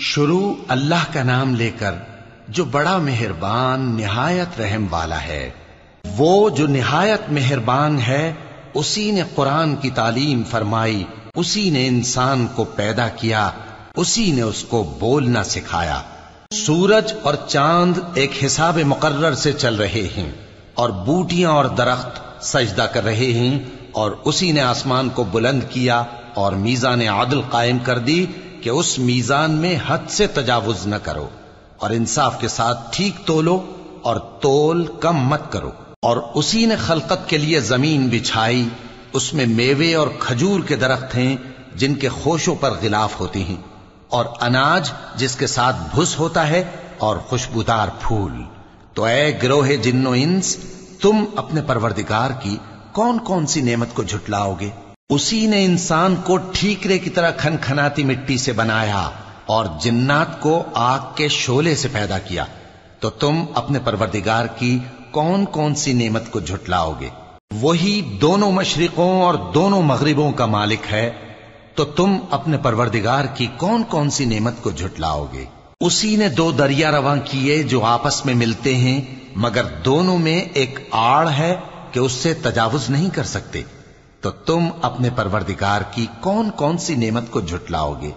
شروع اللہ کا نام لے کر جو بڑا مہربان، نہایت رحم والا ہے۔ وہ جو نہایت مہربان ہے، اسی نے قرآن کی تعلیم فرمائی، اسی نے انسان کو پیدا کیا، اسی نے اس کو بولنا سکھایا۔ سورج اور چاند ایک حساب مقرر سے چل رہے ہیں اور بوٹیاں اور درخت سجدہ کر رہے ہیں اور اسی نے آسمان کو بلند کیا اور میزان عدل قائم کر دی۔ کہ اس میزان میں حد سے تجاوز نہ کرو اور انصاف کے ساتھ ٹھیک تولو اور تول کم مت کرو۔ اور اسی نے خلقت کے لیے زمین بچھائی، اس میں میوے اور کھجور کے درخت ہیں جن کے خوشوں پر غلاف ہوتی ہیں۔ اور اناج جس کے ساتھ بھس ہوتا ہے اور خوشبودار پھول۔ تو اے گروہ جن و انس، تم اپنے پروردگار کی کون کون سی نعمت کو جھٹلاؤ گے؟ اسی نے انسان کو ٹھیکرے کی طرح کھن کھناتی مٹی سے بنایا اور جنات کو آگ کے شولے سے پیدا کیا۔ تو تم اپنے پروردگار کی کون کون سی نعمت کو جھٹلاؤ گے؟ وہی دونوں مشرقوں اور دونوں مغربوں کا مالک ہے۔ تو تم اپنے پروردگار کی کون کون سی نعمت کو جھٹلاؤ گے؟ اسی نے دو دریا رواں کیے جو آپس میں ملتے ہیں، مگر دونوں میں ایک آڑ ہے کہ اس سے تجاوز نہیں کر سکتے۔ تو تم اپنے پروردگار کی کون کون سی نعمت کو جھٹلاؤ گے؟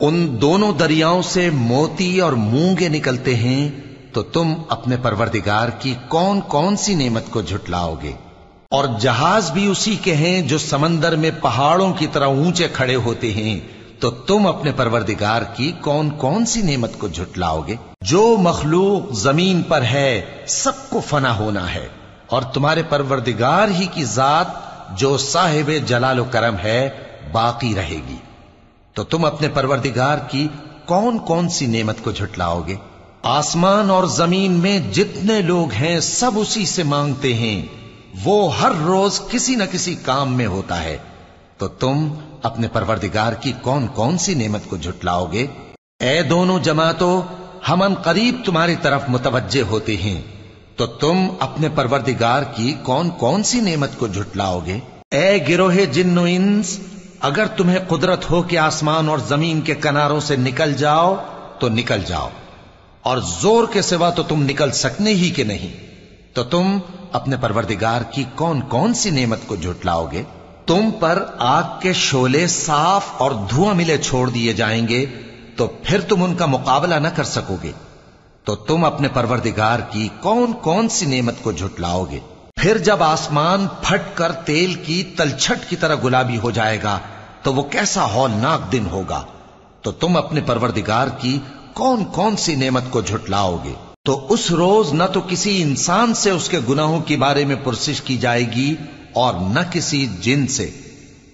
ان دونوں دریاؤں سے موتی اور مونگے نکلتے ہیں، تو تم اپنے پروردگار کی کون کون سی نعمت کو جھٹلاؤ گے؟ اور جہاز بھی اسی کے ہیں جو سمندر میں پہاڑوں کی طرح اونچے کھڑے ہوتے ہیں، تو تم اپنے پروردگار کی کون کون سی نعمت کو جھٹلاؤ گے؟ جو مخلوق زمین پر ہے، سب کو فنا ہونا ہے، اور تمہارے پروردگار ہی کی ذات جو صاحب جلال و کرم ہے باقی رہے گی۔ تو تم اپنے پروردگار کی کون کون سی نعمت کو جھٹلاؤ گے؟ آسمان اور زمین میں جتنے لوگ ہیں سب اسی سے مانگتے ہیں۔ وہ ہر روز کسی نہ کسی کام میں ہوتا ہے۔ تو تم اپنے پروردگار کی کون کون سی نعمت کو جھٹلاؤ گے؟ اے دونوں جماعتوں، ہم ان قریب تمہاری طرف متوجہ ہوتے ہیں۔ تو تم اپنے پروردگار کی کون کون سی نعمت کو جھٹلاؤ گے اے گروہ جن و انس، اگر تمہیں قدرت ہو کہ آسمان اور زمین کے کناروں سے نکل جاؤ، تو نکل جاؤ۔ اور زور کے سوا تو تم نکل سکنے ہی کہ نہیں۔ تو تم اپنے پروردگار کی کون کون سی نعمت کو جھٹلاؤ گے تم پر آگ کے شولے صاف اور دھواں ملے چھوڑ دیے جائیں گے، تو پھر تم ان کا مقابلہ نہ کر سکو گے تو تم اپنے پروردگار کی کون کون سی نعمت کو جھٹلاؤ گے؟ پھر جب آسمان پھٹ کر تیل کی تلچھٹ کی طرح گلابی ہو جائے گا، تو وہ کیسا ہولناک دن ہوگا؟ تو تم اپنے پروردگار کی کون کون سی نعمت کو جھٹلاؤ گے؟ تو اس روز نہ تو کسی انسان سے اس کے گناہوں کے بارے میں پرسش کی جائے گی اور نہ کسی جن سے۔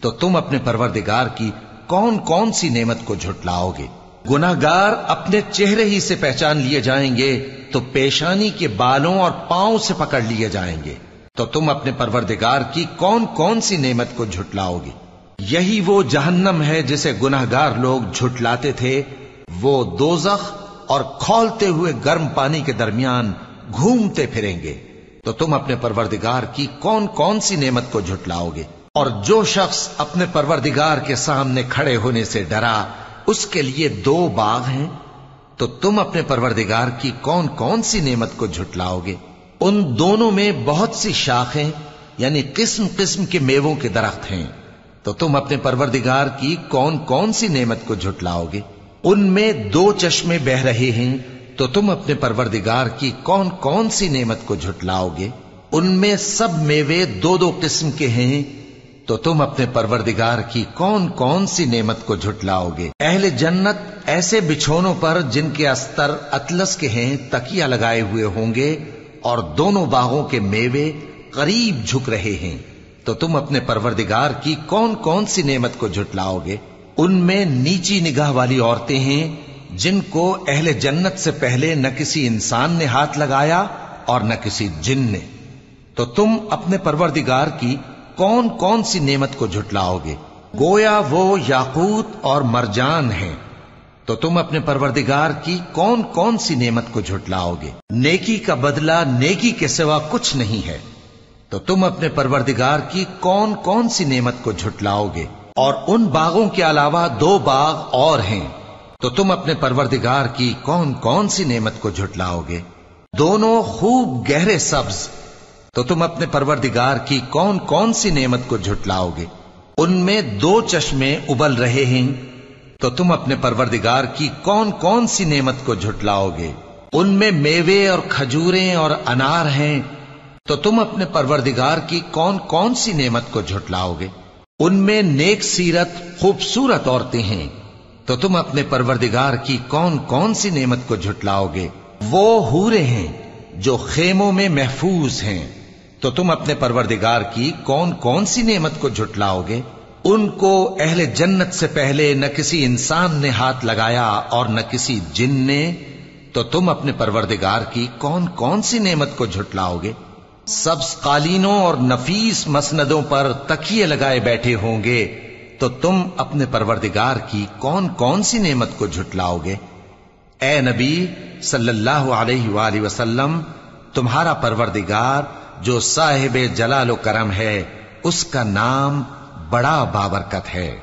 تو تم اپنے پروردگار کی کون کون سی نعمت کو جھٹلاؤ گے؟ گناگار اپنے چہرے ہی سے پہچان لیے جائیں گے، تو پیشانی کے بالوں اور پاؤں سے پکڑ لیے جائیں گے۔ تو تم اپنے پروردگار کی کون کون سی نعمت کو جھٹلاؤ گے؟ یہی وہ جہنم ہے جسے گناہگار لوگ جھٹلاتے تھے، وہ دوزخ اور کھولتے ہوئے گرم پانی کے درمیان گھومتے پھریں گے۔ تو تم اپنے پروردگار کی کون کون سی نعمت کو جھٹلاؤ گے؟ اور جو شخص اپنے پروردگار کے سامنے کھڑے ہونے سے ڈرا اس کے لیے دو باغ ہیں، تو تم اپنے پروردگار کی کون کون سی نعمت کو جھٹلاؤ گے؟ ان دونوں میں بہت سی شاخیں یعنی قسم قسم کے میووں کے درخت ہیں۔ تو تم اپنے پروردگار کی کون کون سی نعمت کو جھٹلاؤ گے؟ ان میں دو چشمے بہ رہے ہیں، تو تم اپنے پروردگار کی کون کون سی نعمت کو جھٹلاؤ گے؟ ان میں سب میوے دو دو قسم کے ہیں تو تم اپنے پروردگار کی کون کون سی نعمت کو جھٹلاؤ گے؟ اہل جنت ایسے بچھونوں پر جن کے استر اطلس کے ہیں تکیا لگائے ہوئے ہوں گے اور دونوں باغوں کے میوے قریب جھک رہے ہیں۔ تو تم اپنے پروردگار کی کون کون سی نعمت کو جھٹلاؤ گے؟ ان میں نیچی نگاہ والی عورتیں ہیں جن کو اہل جنت سے پہلے نہ کسی انسان نے ہاتھ لگایا اور نہ کسی جن نے۔ تو تم اپنے پروردگار کی کون کون سی نعمت کو جھٹلاؤ گے؟ گویا وہ یاقوت اور مرجان ہیں۔ تو تم اپنے پروردگار کی کون کون سی نعمت کو جھٹلاؤ گے؟ نیکی کا بدلہ نیکی کے سوا کچھ نہیں ہے۔ تو تم اپنے پروردگار کی کون کون سی نعمت کو جھٹلاؤ گے؟ اور ان باغوں کے علاوہ دو باغ اور ہیں۔ تو تم اپنے پروردگار کی کون کون سی نعمت کو جھٹلاؤ گے؟ دونوں خوب گہرے سبز۔ تو تم اپنے پروردگار کی کون کون سی نعمت کو جھٹلاؤ گے؟ ان میں دو چشمے ابل رہے ہیں۔ تو تم اپنے پروردگار کی کون کون سی نعمت کو جھٹلاؤ گے؟ ان میں میوے اور کھجوریں اور انار ہیں۔ تو تم اپنے پروردگار کی کون کون سی نعمت کو جھٹلاؤ گے؟ ان میں نیک سیرت، خوبصورت عورتیں ہیں۔ تو تم اپنے پروردگار کی کون کون سی نعمت کو جھٹلاؤ گے؟ وہ ہورے ہیں جو خیموں میں محفوظ ہیں۔ تو تم اپنے پروردگار کی کون کون سی نعمت کو جھٹلاؤ گے؟ ان کو اہل جنت سے پہلے نہ کسی انسان نے ہاتھ لگایا اور نہ کسی جن نے، تو تم اپنے پروردگار کی کون کون سی نعمت کو جھٹلاؤ گے؟ سبز قالینوں اور نفیس مسندوں پر تکیے لگائے بیٹھے ہوں گے، تو تم اپنے پروردگار کی کون کون سی نعمت کو جھٹلاؤ گے؟ اے نبی صلی اللہ علیہ وآلہ وسلم، تمہارا پروردگار جو صاحب جلال و کرم ہے اس کا نام بڑا بابرکت ہے۔